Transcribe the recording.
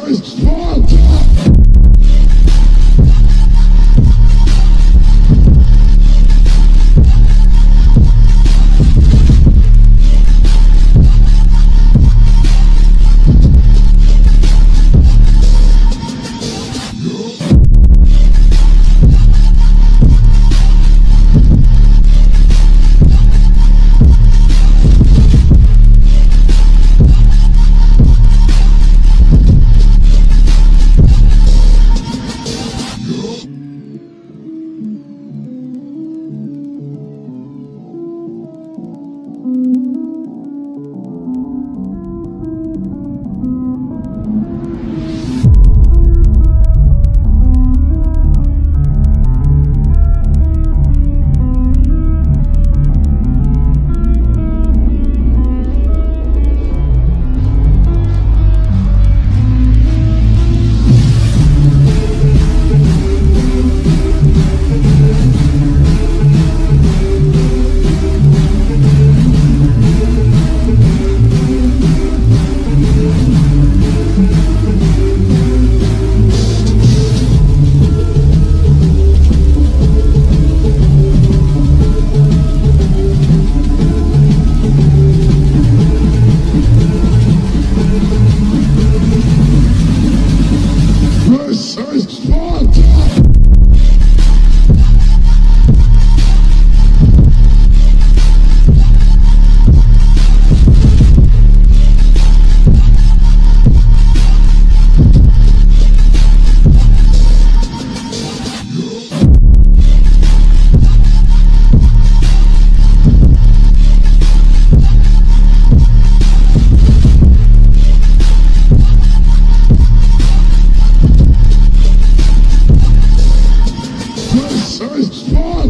first part. born